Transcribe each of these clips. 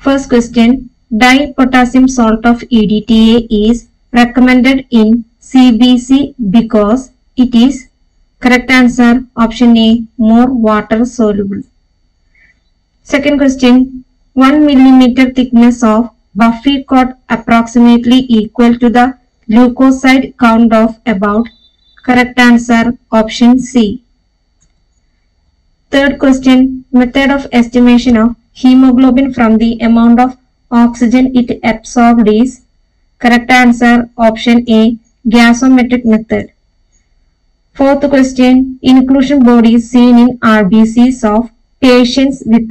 First question, dipotassium salt of EDTA is recommended in CBC because it is correct answer option A more water soluble. Second question, 1 millimeter thickness of Buffy coat approximately equal to the leukocyte count of about correct answer option C. Third question, method of estimation of hemoglobin from the amount of oxygen it absorbed is correct answer option A gasometric method. Fourth question, inclusion bodies seen in RBCs of patients with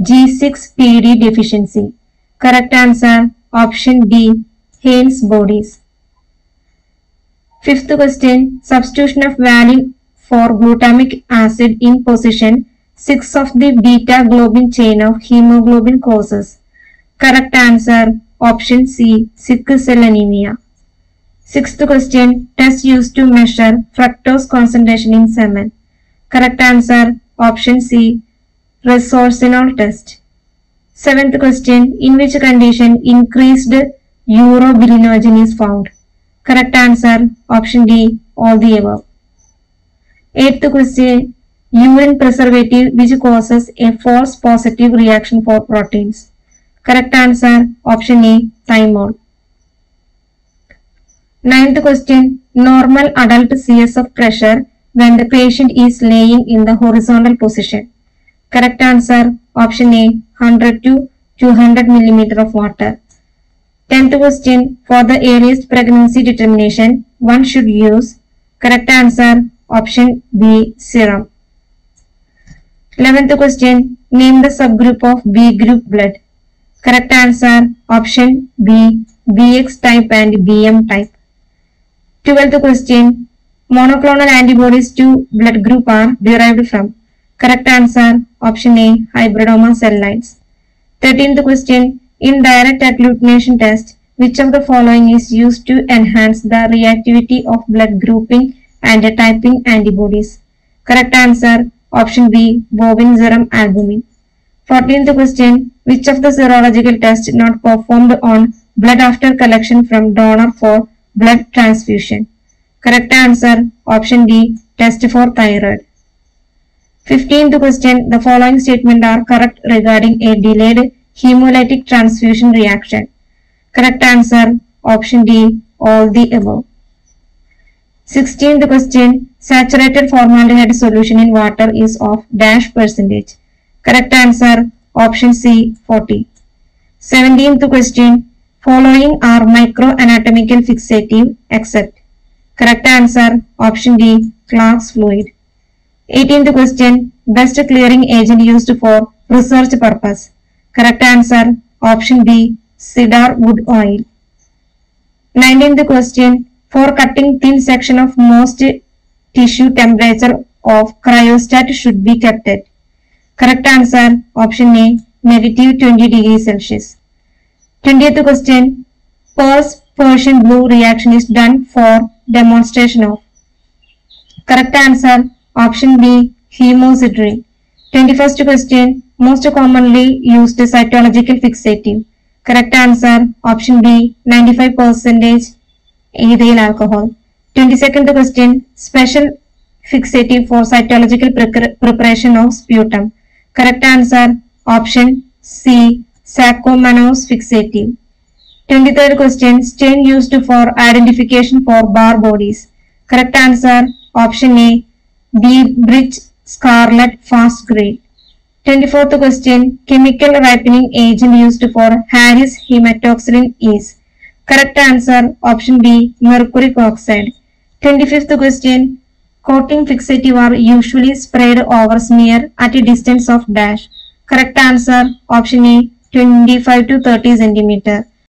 G6PD deficiency. Correct answer option B Heinz bodies. Fifth question, substitution of valine for glutamic acid in position 6 of the beta globin chain of hemoglobin causes. Correct answer option C sickle cell anemia. Sixth question test used to measure fructose concentration in semen. Correct answer option C resorcinol test. Seventh question in which condition increased urobilinogen is found. Correct answer option D all the above. Eighth question urine preservative which causes a false positive reaction for proteins. Correct answer option A thymol. Ninth question normal adult CSF pressure when the patient is laying in the horizontal position. Correct answer option A 100 to 200 millimeter of water. Tenth question for the earliest pregnancy determination one should use correct answer option B serum. 11th question name the subgroup of B group blood. Correct answer option B BX type and BM type. 12th question monoclonal antibodies to blood group are derived from. Correct answer option A hybridoma cell lines. 13th question in direct agglutination test which of the following is used to enhance the reactivity of blood grouping and typing antibodies. Correct answer option B bovine serum albumin. 14th question which of the serological tests not performed on blood after collection from donor for blood transfusion. Correct answer option D test for thyroid. 15th question the following statement are correct regarding a delayed hemolytic transfusion reaction. Correct answer option D all the above. 16th question saturated formaldehyde solution in water is of dash percentage. Correct answer option C 40. 17th question following are microanatomical fixative except correct answer option D Clark's fluid. 18th question best clearing agent used for research purpose. Correct answer option B cedar wood oil. 19th question for cutting thin section of most tissue temperature of cryostat should be kept at. Correct answer option A negative 20 degrees Celsius. 20th question Pearl's Prussian blue reaction is done for demonstration of. Correct answer option B hemosiderin. 21st question most commonly used cytological fixative. Correct answer option B 95 percentage ethyl alcohol. 22nd question special fixative for cytological pre- preparation of sputum. Correct answer option C Saccomanno's fixative. 23rd question stain used for identification for Barr bodies. Correct answer option A Biebrich scarlet fast grade. 24th question chemical ripening agent used for Harris hematoxylin is. Correct answer option B mercuric oxide. 25th question coating fixative are usually sprayed over smear at a distance of dash. Correct answer option A 25 to 30 centimeter.